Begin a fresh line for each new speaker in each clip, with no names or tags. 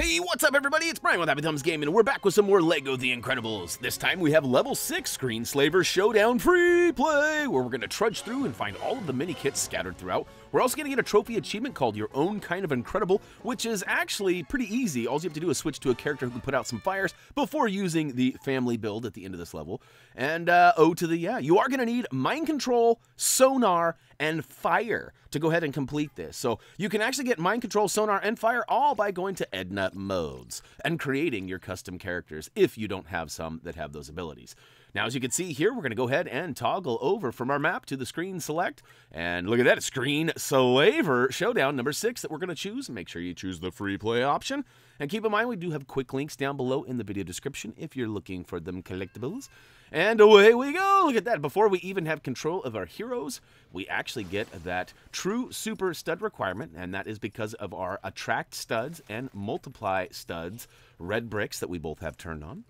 Hey, what's up, everybody? It's Brian with Happy Thumbs Gaming, and we're back with some more LEGO The Incredibles. This time we have level 6 Screenslaver Showdown Free Play, where we're going to trudge through and find all of the mini kits scattered throughout. We're also going to get a trophy achievement called Your Own Kind of Incredible, which is actually pretty easy. All you have to do is switch to a character who can put out some fires before using the family build at the end of this level. And, uh, oh to the yeah, you are going to need mind control, sonar, and fire to go ahead and complete this. So you can actually get mind control, sonar, and fire all by going to Edna Mode's and creating your custom characters if you don't have some that have those abilities. Now, as you can see here, we're going to go ahead and toggle over from our map to the screen select. And look at that, Screenslaver Showdown number six that we're going to choose. Make sure you choose the free play option. And keep in mind, we do have quick links down below in the video description if you're looking for them collectibles. And away we go! Look at that. Before we even have control of our heroes, we actually get that true super stud requirement, and that is because of our attract studs and multiply studs red bricks that we both have turned on.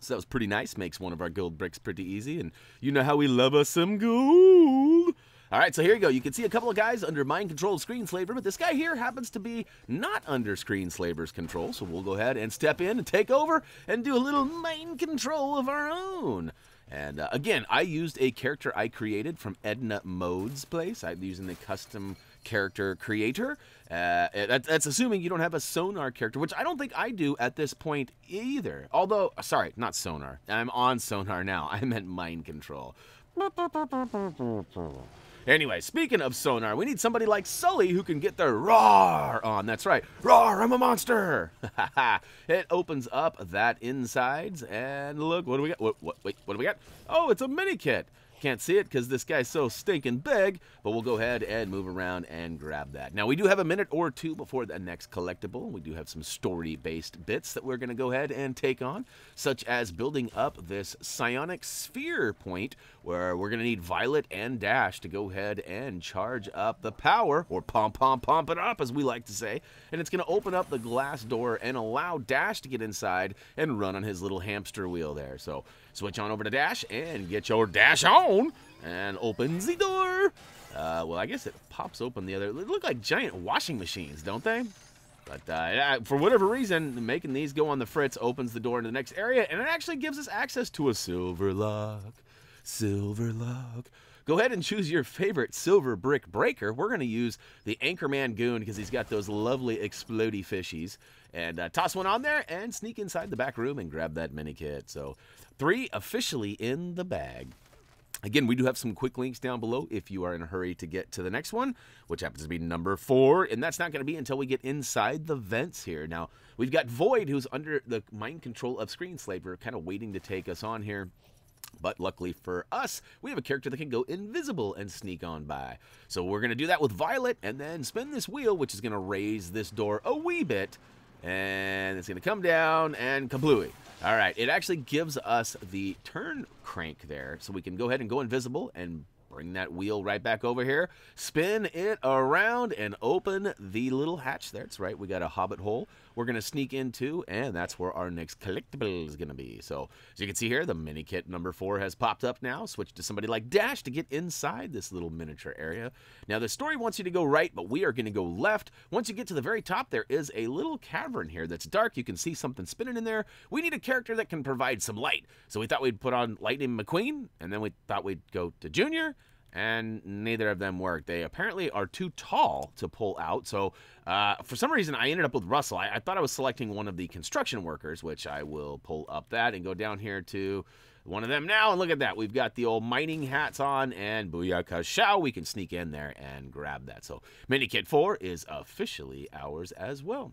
So that was pretty nice. Makes one of our gold bricks pretty easy. And you know how we love us some gold. All right, so here you go. You can see a couple of guys under mind control Screenslaver but this guy here happens to be not under Screenslaver's control. So we'll go ahead and step in and take over and do a little mind control of our own. And uh, again, I used a character I created from Edna Mode's place. I'm using the custom character creator. Uh, that, that's assuming you don't have a sonar character, which I don't think I do at this point either. Although, sorry, not sonar. I'm on sonar now. I meant mind control. Anyway, speaking of sonar, we need somebody like Sully who can get their roar on. That's right. Roar, I'm a monster. it opens up that insides, and look, what do we got? What, what, wait, what do we got? Oh, it's a mini kit. Can't see it because this guy's so stinking big, but we'll go ahead and move around and grab that. Now, we do have a minute or two before the next collectible. We do have some story-based bits that we're going to go ahead and take on, such as building up this psionic sphere point, where we're going to need Violet and Dash to go ahead and charge up the power, or pom-pom-pump it up, as we like to say, and it's going to open up the glass door and allow Dash to get inside and run on his little hamster wheel there. So switch on over to Dash and get your Dash on, and opens the door. Uh, well, I guess it pops open the other. They look like giant washing machines, don't they? But uh, for whatever reason, making these go on the fritz opens the door into the next area, and it actually gives us access to a silver lock. Silver lock. Go ahead and choose your favorite silver brick breaker. We're going to use the Anchorman Goon because he's got those lovely explody fishies. And uh, toss one on there and sneak inside the back room and grab that mini kit. So, three officially in the bag. Again, we do have some quick links down below if you are in a hurry to get to the next one, which happens to be number four. And that's not going to be until we get inside the vents here. Now, we've got Void, who's under the mind control of Screenslaver, kind of waiting to take us on here. But luckily for us, we have a character that can go invisible and sneak on by. So we're going to do that with Violet and then spin this wheel, which is going to raise this door a wee bit. And it's going to come down and kablooey. All right, it actually gives us the turn crank there. So we can go ahead and go invisible and bring that wheel right back over here, spin it around, and open the little hatch there. That's right, we got a hobbit hole we're going to sneak into, and that's where our next collectible is going to be. So, as you can see here, the mini kit number four has popped up now. Switch to somebody like Dash to get inside this little miniature area. Now, the story wants you to go right, but we are going to go left. Once you get to the very top, there is a little cavern here that's dark. You can see something spinning in there. We need a character that can provide some light. So we thought we'd put on Lightning McQueen, and then we thought we'd go to Junior, and neither of them worked. They apparently are too tall to pull out. So, uh, for some reason, I ended up with Russell. I, I, thought I was selecting one of the construction workers, which I will pull up that and go down here to one of them now. And look at that. We've got the old mining hats on, and Booyaka Shao. We can sneak in there and grab that. So, Mini Kit 4 is officially ours as well.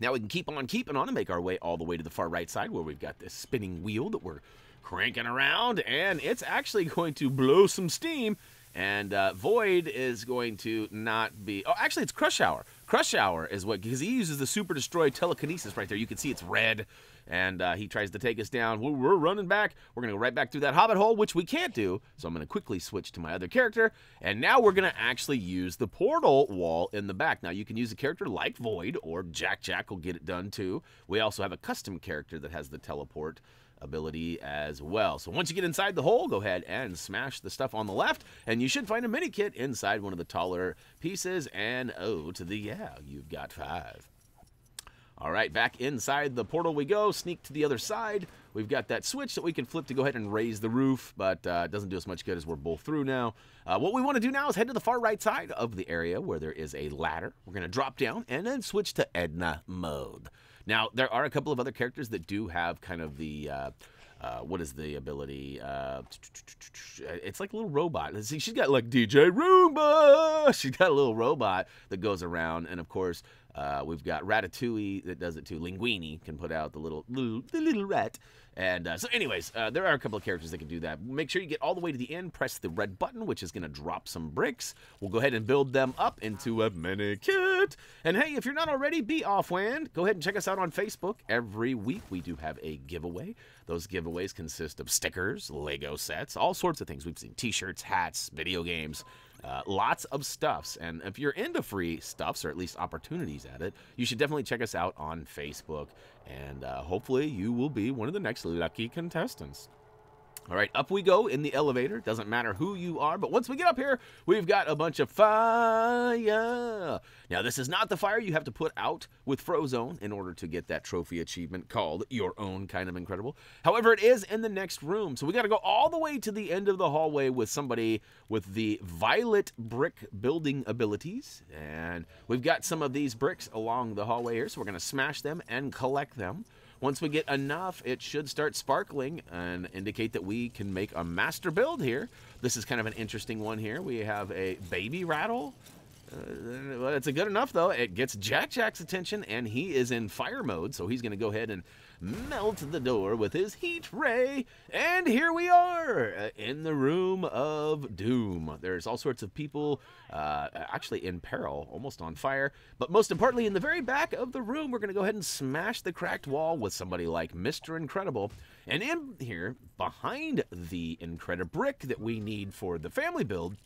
Now we can keep on keeping on and make our way all the way to the far right side where we've got this spinning wheel that we're cranking around, and it's actually going to blow some steam. And uh, Void is going to not be. Oh, actually, it's Crush Hour. Crush Hour is what because he uses the Super Destroy telekinesis right there. You can see it's red, and uh, he tries to take us down. We're, we're running back. We're gonna go right back through that Hobbit hole, which we can't do. So I'm gonna quickly switch to my other character, and now we're gonna actually use the portal wall in the back. Now you can use a character like Void or Jack Jack will get it done too. We also have a custom character that has the teleport ability as well. So once you get inside the hole, go ahead and smash the stuff on the left, and you should find a mini kit inside one of the taller pieces. And oh, to the yeah, you've got five. All right, back inside the portal we go. Sneak to the other side. We've got that switch that we can flip to go ahead and raise the roof, but uh, it doesn't do us much good as we're both through now. Uh, what we want to do now is head to the far right side of the area where there is a ladder. We're going to drop down and then switch to Edna Mode. Now, there are a couple of other characters that do have kind of the... Uh, uh, what is the ability? Uh, it's like a little robot. See, she's got like DJ Roomba. She's got a little robot that goes around, and of course, uh, we've got Ratatouille that does it too. Linguini can put out the little, little the little rat. And uh, so, anyways, uh, there are a couple of characters that can do that. Make sure you get all the way to the end. Press the red button, which is going to drop some bricks. We'll go ahead and build them up into a mini kit. And hey, if you're not already, be offhand. Go ahead and check us out on Facebook. Every week we do have a giveaway. Those giveaways consist of stickers, Lego sets, all sorts of things. We've seen T-shirts, hats, video games. Uh, lots of stuffs. And if you're into free stuffs, or at least opportunities at it, you should definitely check us out on Facebook. And uh, hopefully, you will be one of the next lucky contestants. All right, up we go in the elevator. Doesn't matter who you are, but once we get up here, we've got a bunch of fire. Now, this is not the fire you have to put out with Frozone in order to get that trophy achievement called Your Own Kind of Incredible. However, it is in the next room, so we got to go all the way to the end of the hallway with somebody with the violet brick building abilities. And we've got some of these bricks along the hallway here, so we're going to smash them and collect them. Once we get enough, it should start sparkling and indicate that we can make a master build here. This is kind of an interesting one here. We have a baby rattle. Uh, well, it's a good enough, though. It gets Jack Jack's attention, and he is in fire mode, so he's going to go ahead and melt the door with his heat ray. And here we are uh, in the room of doom. There's all sorts of people uh, actually in peril, almost on fire. But most importantly, in the very back of the room, we're going to go ahead and smash the cracked wall with somebody like Mr. Incredible. And in here, behind the Incredible brick that we need for the family build,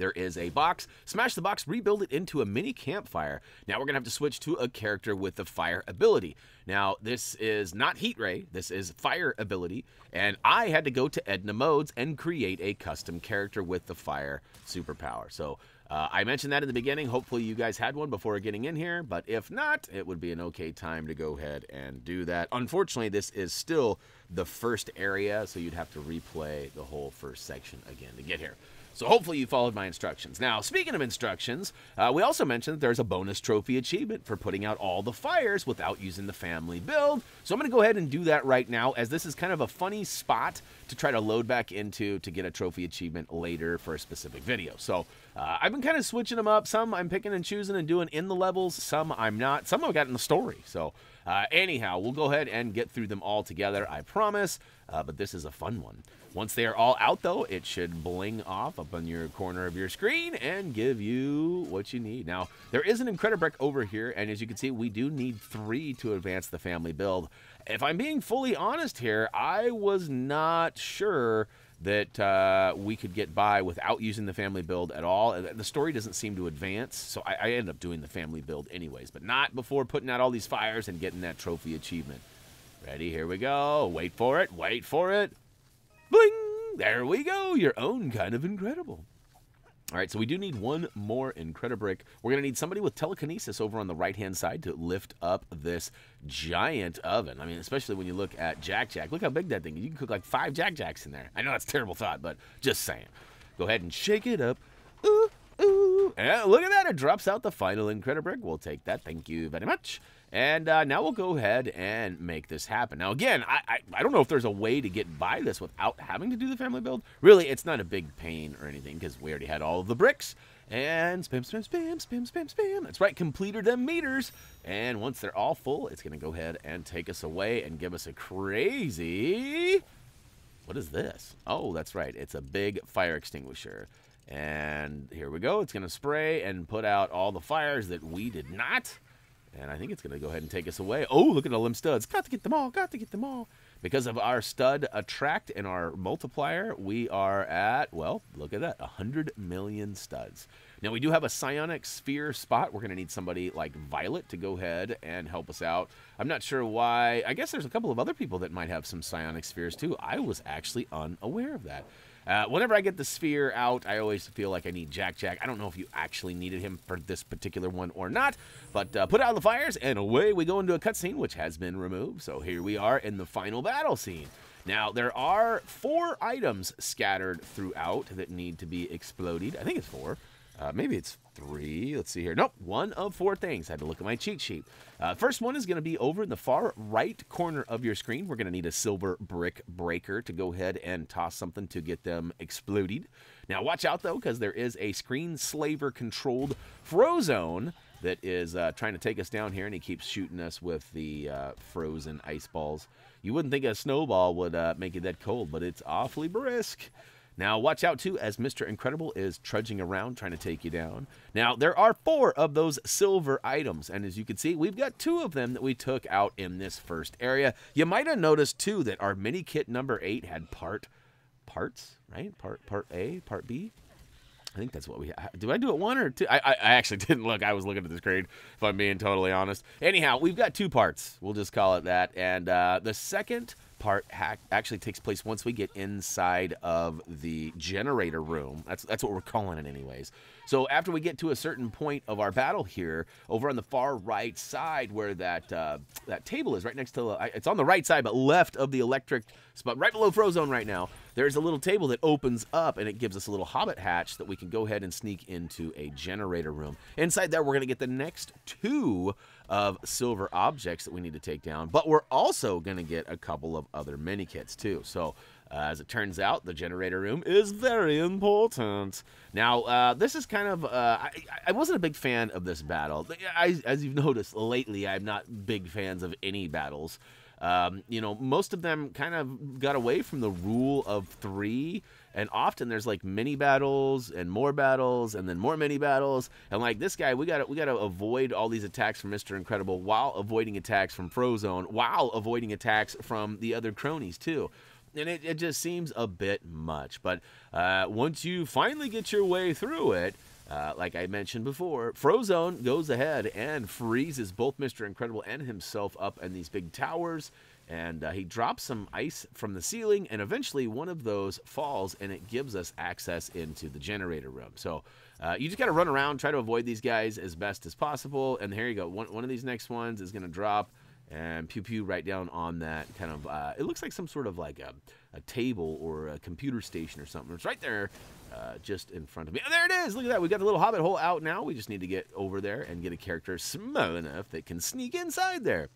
there is a box. Smash the box, rebuild it into a mini campfire. Now we're going to have to switch to a character with the fire ability. Now, this is not Heat Ray, this is fire ability, and I had to go to Edna Mode's and create a custom character with the fire superpower. So uh, I mentioned that in the beginning. Hopefully, you guys had one before getting in here, but if not, it would be an okay time to go ahead and do that. Unfortunately, this is still the first area, so you'd have to replay the whole first section again to get here. So hopefully you followed my instructions. Now, speaking of instructions, uh, we also mentioned that there's a bonus trophy achievement for putting out all the fires without using the family build. So I'm going to go ahead and do that right now, as this is kind of a funny spot to try to load back into to get a trophy achievement later for a specific video. So uh, I've been kind of switching them up. Some I'm picking and choosing and doing in the levels. Some I'm not. Some I've got in the story. So uh, anyhow, we'll go ahead and get through them all together, I promise. Uh, but this is a fun one. Once they are all out, though, it should bling off up on your corner of your screen and give you what you need. Now, there is an Incredibrick over here, and as you can see, we do need three to advance the family build. If I'm being fully honest here, I was not sure that uh, we could get by without using the family build at all. The story doesn't seem to advance, so I, I end up doing the family build anyways, but not before putting out all these fires and getting that trophy achievement. Ready? Here we go. Wait for it. Wait for it. Bling! There we go. Your own kind of incredible. All right, so we do need one more Incredibrick. We're going to need somebody with telekinesis over on the right-hand side to lift up this giant oven. I mean, especially when you look at Jack Jack. Look how big that thing is. You can cook like five Jack Jacks in there. I know that's a terrible thought, but just saying. Go ahead and shake it up. Ooh. And look at that. It drops out the final Incredibrick. We'll take that. Thank you very much. And uh, now we'll go ahead and make this happen. Now, again, I, I, I, don't know if there's a way to get by this without having to do the family build. Really, it's not a big pain or anything because we already had all of the bricks. And spam, spam, spam, spam, spam, spam. That's right, completed them meters. And once they're all full, it's going to go ahead and take us away and give us a crazy... What is this? Oh, that's right. It's a big fire extinguisher. And here we go. It's going to spray and put out all the fires that we did not. And I think it's going to go ahead and take us away. Oh, look at all them studs. Got to get them all. Got to get them all. Because of our stud attract and our multiplier, we are at, well, look at that, 100 million studs. Now, we do have a psionic sphere spot. We're going to need somebody like Violet to go ahead and help us out. I'm not sure why. I guess there's a couple of other people that might have some psionic spheres too. I was actually unaware of that. Uh, whenever I get the sphere out, I always feel like I need Jack Jack. I don't know if you actually needed him for this particular one or not, but uh, put out the fires, and away we go into a cutscene, which has been removed. So here we are in the final battle scene. Now, there are four items scattered throughout that need to be exploded. I think it's four. Uh, maybe it's three. Let's see here. Nope, one of four things. I had to look at my cheat sheet. Uh, first one is going to be over in the far right corner of your screen. We're going to need a silver brick breaker to go ahead and toss something to get them exploded. Now, watch out, though, because there is a Screenslaver controlled Frozone that is uh, trying to take us down here, and he keeps shooting us with the uh, frozen ice balls. You wouldn't think a snowball would uh, make it that cold, but it's awfully brisk. Now, watch out too as Mr. Incredible is trudging around trying to take you down. Now, there are four of those silver items, and as you can see, we've got two of them that we took out in this first area. You might have noticed too that our mini kit number eight had part parts, right? Part part A, part B. I think that's what we. Do I do it one or two? I, I, I actually didn't look. I was looking at the screen. If I'm being totally honest. Anyhow, we've got two parts. We'll just call it that. And uh, the second part actually takes place once we get inside of the generator room. That's that's what we're calling it, anyways. So after we get to a certain point of our battle here, over on the far right side where that uh, that table is, right next to it's on the right side, but left of the electric spot, right below Frozone right now. There's a little table that opens up and it gives us a little hobbit hatch that we can go ahead and sneak into a generator room. Inside there, we're to get the next two of silver objects that we need to take down, but we're also going to get a couple of other mini kits too. So uh, as it turns out, the generator room is very important. Now, uh, this is kind of, uh, I, I, wasn't a big fan of this battle. I, as you've noticed lately, I'm not big fans of any battles. Um, you know, most of them kind of got away from the rule of three and often there's like mini battles and more battles and then more mini battles and like this guy we got to we got to avoid all these attacks from Mr. Incredible while avoiding attacks from Frozone while avoiding attacks from the other cronies too and it, it just seems a bit much but uh, once you finally get your way through it uh, like I mentioned before, Frozone goes ahead and freezes both Mr. Incredible and himself up in these big towers and uh, he drops some ice from the ceiling and eventually one of those falls and it gives us access into the generator room so uh, you just got to run around try to avoid these guys as best as possible and here you go one, one of these next ones is going to drop and pew pew right down on that kind of uh, it looks like some sort of like a, a, table or a computer station or something it's right there uh, just in front of me. there it is. Look at that. We got the little hobbit hole out now. We just need to get over there and get a character small enough that can sneak inside there.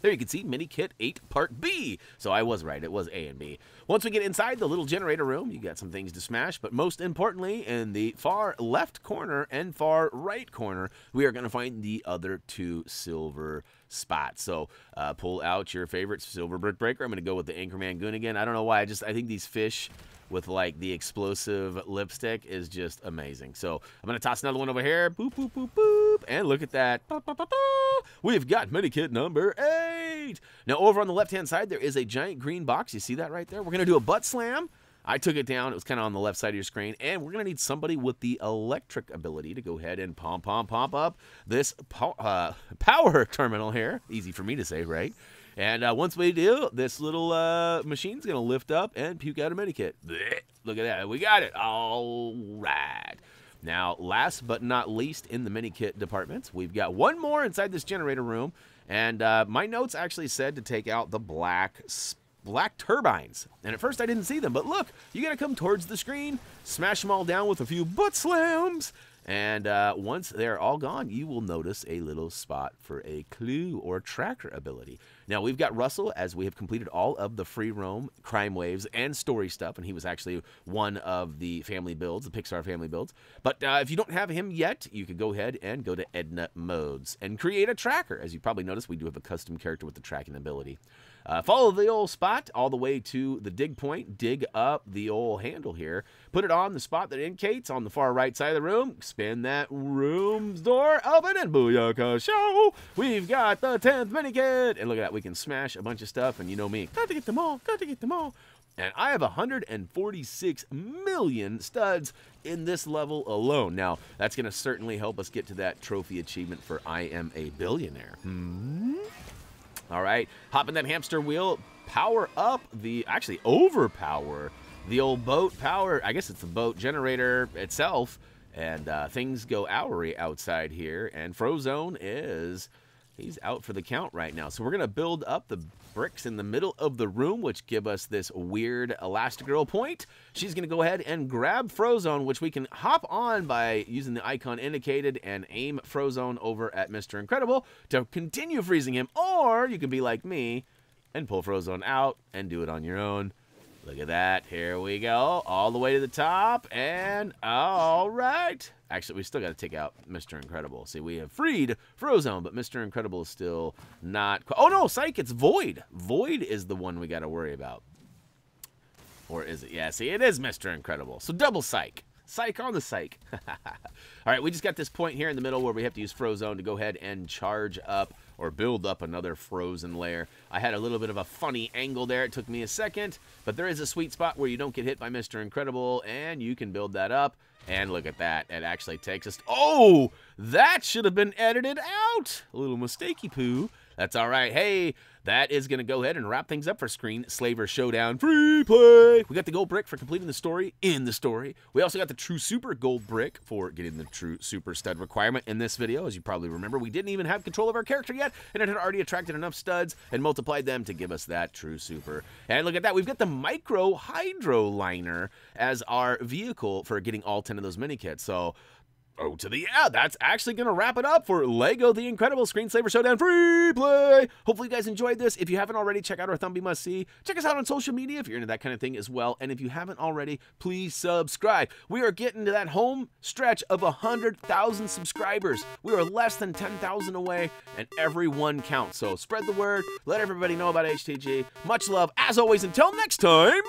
There you can see Mini Kit 8 Part B. So I was right, it was A and B. Once we get inside the little generator room, you got some things to smash, but most importantly, in the far left corner and far right corner, we are going to find the other two silver spots. So uh, pull out your favorite silver brick breaker. I'm going to go with the Anchorman Goon again. I don't know why, I just I think these fish with like the explosive lipstick is just amazing. So I'm to toss another one over here. Boop, boop, boop, boop. And look at that. We've got mini kit number eight. Now over on the left-hand side, there is a giant green box. You see that right there? We're to do a butt slam. I took it down. It was kind of on the left side of your screen. And we're going to need somebody with the electric ability to go ahead and pom, pom, pom up this po uh, power terminal here. Easy for me to say, right? And uh, once we do, this little uh, machine's going to lift up and puke out a medikit. Look at that. We got it. All right. Now, last but not least in the mini kit departments, we've got one more inside this generator room. And uh, my notes actually said to take out the black black turbines. And at first I didn't see them, but look, you gotta come towards the screen, smash them all down with a few butt slams, and uh, once they're all gone, you will notice a little spot for a clue or tracker ability. Now, we've got Russell as we have completed all of the free roam, crime waves, and story stuff, and he was actually one of the family builds, the Pixar family builds. But uh, if you don't have him yet, you could go ahead and go to Edna Mode's and create a tracker. As you probably noticed, we do have a custom character with the tracking ability. Uh, follow the old spot all the way to the dig point. Dig up the old handle here. Put it on the spot that indicates on the far right side of the room. Spin that room's door open and booyaka show. We've got the 10th mini kit. And look at We can smash a bunch of stuff. And you know me. Got to get them all. Got to get them all. And I have 146 million studs in this level alone. Now, that's going to certainly help us get to that trophy achievement for I am a billionaire. Hmm? All right, hop in that hamster wheel, power up the, actually overpower the old boat power. I guess it's the boat generator itself. And uh, things go oury outside here. And Frozone is He's out for the count right now. So we're going to build up the bricks in the middle of the room, which give us this weird Elastigirl point. She's going to go ahead and grab Frozone, which we can hop on by using the icon indicated and aim Frozone over at Mr. Incredible to continue freezing him. Or you can be like me and pull Frozone out and do it on your own. Look at that. Here we go. All the way to the top. And all right. Actually, we still got to take out Mr. Incredible. See, we have freed Frozone, but Mr. Incredible is still not... Oh, no, Psych, it's Void. Void is the one we got to worry about. Or is it? Yeah, see, it is Mr. Incredible. So double Psych. Psych on the Psych. All right, we just got this point here in the middle where we have to use Frozone to go ahead and charge up or build up another frozen layer. I had a little bit of a funny angle there. It took me a second, but there is a sweet spot where you don't get hit by Mr. Incredible, and you can build that up. And look at that. It actually takes us... Oh! That should have been edited out! A little mistakey poo. That's all right. Hey, that is going to go ahead and wrap things up for Screenslaver Showdown Free Play. We got the gold brick for completing the story in the story. We also got the True Super gold brick for getting the True Super stud requirement in this video. As you probably remember, we didn't even have control of our character yet, and it had already attracted enough studs and multiplied them to give us that True Super. And look at that. We've got the Micro Hydro Liner as our vehicle for getting all 10 of those mini kits. So Oh, to the yeah, that's actually going to wrap it up for Lego The Incredible Screenslaver Showdown Free Play. Hopefully, you guys enjoyed this. If you haven't already, check out our Thumbie Must See. Check us out on social media if you're into that kind of thing as well. And if you haven't already, please subscribe. We are getting to that home stretch of 100,000 subscribers. We are less than 10,000 away, and every one counts. So spread the word, let everybody know about HTG. Much love. As always, until next time.